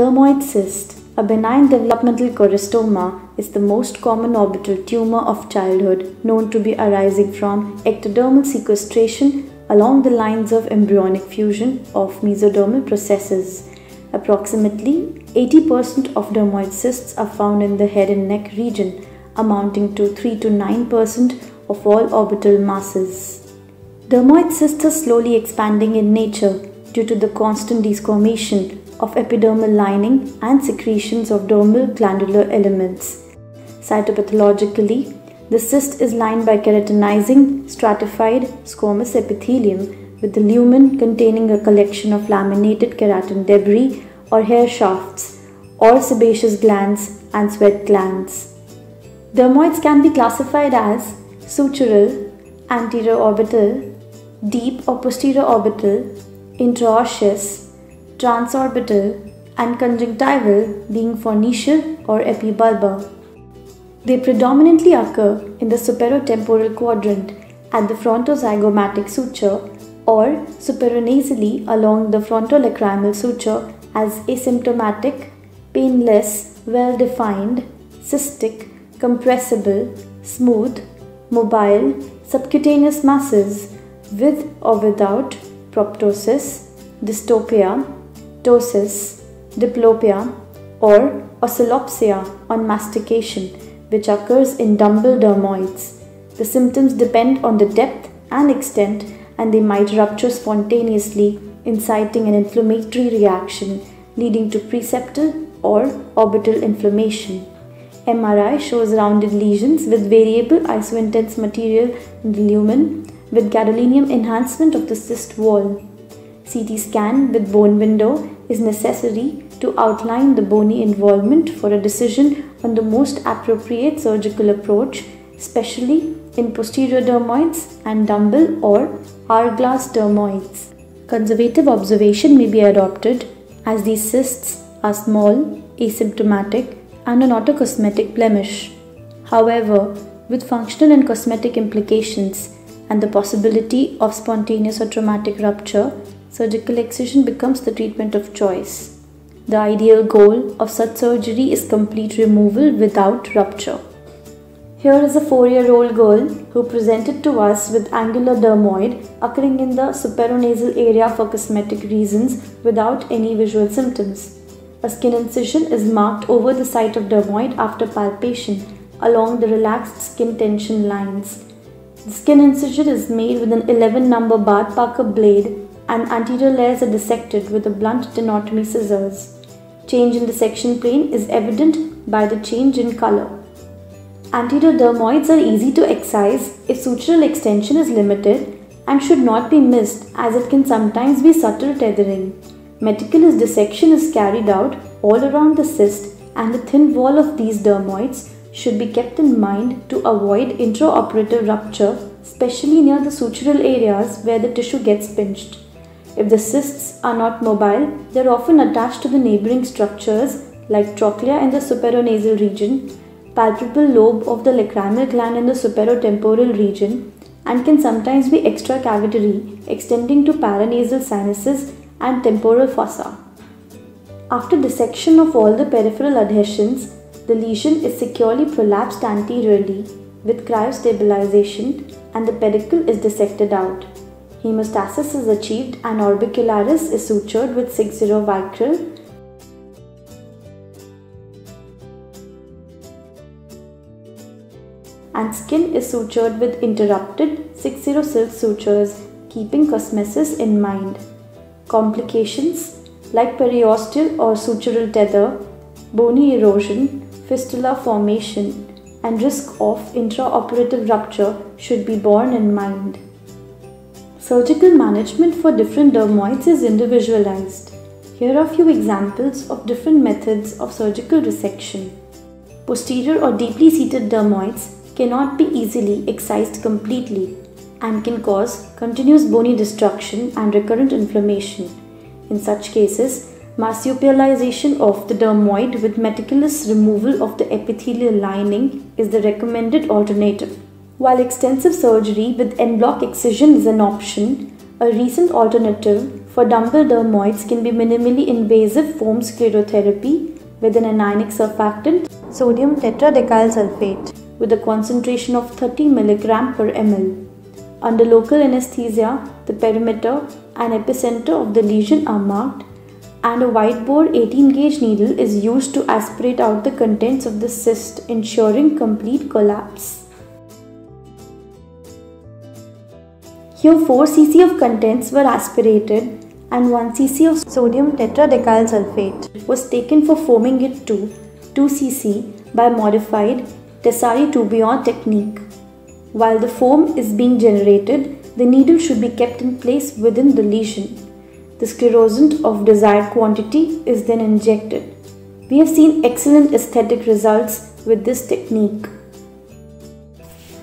Dermoid cyst, a benign developmental choristoma, is the most common orbital tumor of childhood known to be arising from ectodermal sequestration along the lines of embryonic fusion of mesodermal processes. Approximately 80% of dermoid cysts are found in the head and neck region, amounting to 3 to 9% of all orbital masses. Dermoid cysts are slowly expanding in nature due to the constant desquamation of epidermal lining and secretions of dermal glandular elements. Cytopathologically, the cyst is lined by keratinizing stratified squamous epithelium with the lumen containing a collection of laminated keratin debris or hair shafts or sebaceous glands and sweat glands. Dermoids can be classified as sutural, anterior orbital, deep or posterior orbital, intraosseous, transorbital, and conjunctival being forniceal or epibulbar. They predominantly occur in the superotemporal quadrant at the frontozygomatic suture or superonasally along the frontolacrimal suture as asymptomatic, painless, well defined, cystic, compressible, smooth, mobile, subcutaneous masses with or without proptosis, dystopia, ptosis, diplopia, or oscillopsia on mastication, which occurs in dumbbell dermoids. The symptoms depend on the depth and extent, and they might rupture spontaneously, inciting an inflammatory reaction leading to preseptal or orbital inflammation. MRI shows rounded lesions with variable isointense material in the lumen with gadolinium enhancement of the cyst wall. CT scan with bone window is necessary to outline the bony involvement for a decision on the most appropriate surgical approach, especially in posterior dermoids and dumbbell or hourglass dermoids. Conservative observation may be adopted as these cysts are small, asymptomatic, and not a cosmetic blemish. However, with functional and cosmetic implications and the possibility of spontaneous or traumatic rupture, surgical excision becomes the treatment of choice. The ideal goal of such surgery is complete removal without rupture. Here is a 4 year old girl who presented to us with angular dermoid occurring in the superonasal area for cosmetic reasons without any visual symptoms. A skin incision is marked over the site of dermoid after palpation along the relaxed skin tension lines. The skin incision is made with an 11 number Bard Parker blade and anterior layers are dissected with a blunt tenotomy scissors. Change in the section plane is evident by the change in color. Anterior dermoids are easy to excise if sutural extension is limited and should not be missed as it can sometimes be subtle tethering. Meticulous dissection is carried out all around the cyst and the thin wall of these dermoids should be kept in mind to avoid intraoperative rupture, especially near the sutural areas where the tissue gets pinched. If the cysts are not mobile, they are often attached to the neighboring structures like trochlea in the superonasal region, palpable lobe of the lacrimal gland in the superotemporal region, and can sometimes be extracavitary, extending to paranasal sinuses and temporal fossa. After dissection of all the peripheral adhesions, the lesion is securely prolapsed anteriorly with cryostabilization and the pedicle is dissected out. Hemostasis is achieved and orbicularis is sutured with 6-0 vicryl and skin is sutured with interrupted 6-0 silk sutures keeping cosmesis in mind. Complications like periosteal or sutural tether, bony erosion, fistula formation and risk of intraoperative rupture should be borne in mind. Surgical management for different dermoids is individualized. Here are a few examples of different methods of surgical resection. Posterior or deeply seated dermoids cannot be easily excised completely and can cause continuous bony destruction and recurrent inflammation. In such cases, marsupialization of the dermoid with meticulous removal of the epithelial lining is the recommended alternative. While extensive surgery with en bloc excision is an option, a recent alternative for dumbbell dermoids can be minimally invasive foam sclerotherapy with an anionic surfactant sodium tetradecyl sulfate with a concentration of 30 mg per ml. Under local anesthesia, the perimeter and epicenter of the lesion are marked and a wide bore 18 gauge needle is used to aspirate out the contents of the cyst ensuring complete collapse. Here 4 cc of contents were aspirated and 1 cc of sodium tetradecyl sulfate was taken for foaming it to 2 cc by modified Tessari tourbillon technique. While the foam is being generated, the needle should be kept in place within the lesion. The sclerosant of desired quantity is then injected. We have seen excellent aesthetic results with this technique.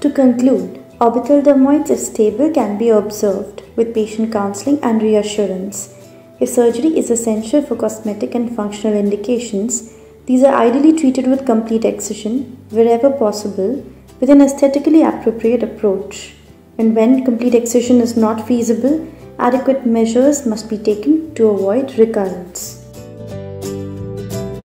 To conclude, orbital dermoids if stable can be observed with patient counseling and reassurance. If surgery is essential for cosmetic and functional indications, these are ideally treated with complete excision wherever possible with an aesthetically appropriate approach. And when complete excision is not feasible, adequate measures must be taken to avoid recurrence.